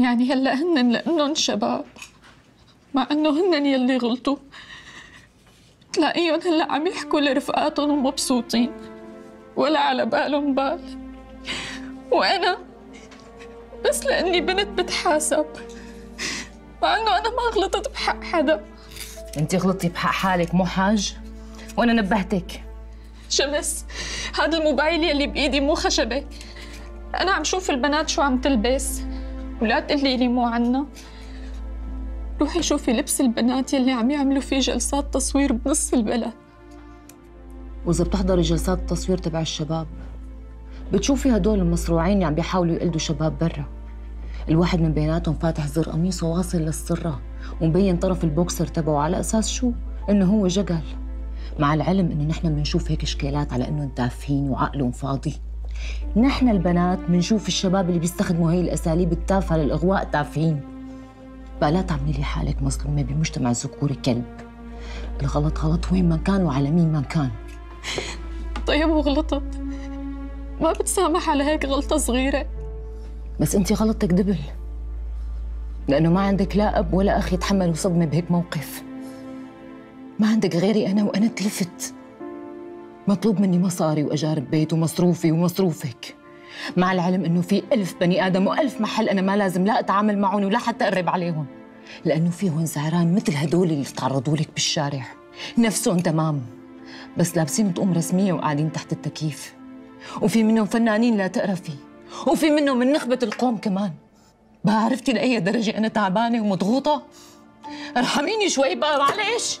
يعني هلا هن لأنهم شباب مع إنه هن يلي غلطوا. تلاقيهم هلا عم يحكوا لرفقاتهم ومبسوطين ولا على بالهم بال. وأنا بس لأني بنت بتحاسب مع إنه أنا ما غلطت بحق حدا. انت غلطتي بحق حالك مو حاج؟ وأنا نبهتك. شمس هذا الموبايل يلي بإيدي مو خشبه أنا عم شوف البنات شو عم تلبس. ولا تقلي لي مو عنا. روحي شوفي لبس البنات يلي عم يعملوا فيه جلسات تصوير بنص البلد. وإذا بتحضري جلسات التصوير تبع الشباب بتشوفي هدول المصروعين اللي عم بيحاولوا يقلدوا شباب برا. الواحد من بيناتهم فاتح زر قميصه واصل للسرة ومبين طرف البوكسر تبعه على أساس شو؟ إنه هو جقل. مع العلم إنه نحن بنشوف هيك شكيلات على إنهم تافهين وعقلهم فاضي. نحن البنات بنشوف الشباب اللي بيستخدموا هي الأساليب التافهة للإغواء تافهين. بقى لا تعملي لي حالك مظلومه بمجتمع ذكوري كلب. الغلط غلط وين ما كان وعلى مين ما كان. طيب وغلطت؟ ما بتسامح على هيك غلطة صغيرة. بس انت غلطتك دبل. لأنه ما عندك لا أب ولا أخ يتحملوا صدمة بهيك موقف. ما عندك غيري أنا وأنا تلفت. مطلوب مني مصاري وأجارب بيت ومصروفي ومصروفك. مع العلم إنه في ألف بني آدم وألف محل أنا ما لازم لا أتعامل معهم ولا حتى أقرب عليهم. لأنه فيهم زعران مثل هدول اللي تعرضوا لك بالشارع. نفسهم تمام. بس لابسين طقم رسمية وقاعدين تحت التكييف. وفي منهم فنانين لا تقرفي. وفي منهم من نخبة القوم كمان. بقى عرفتي لأي درجة أنا تعبانة ومضغوطة؟ ارحميني شوي بقى معلش.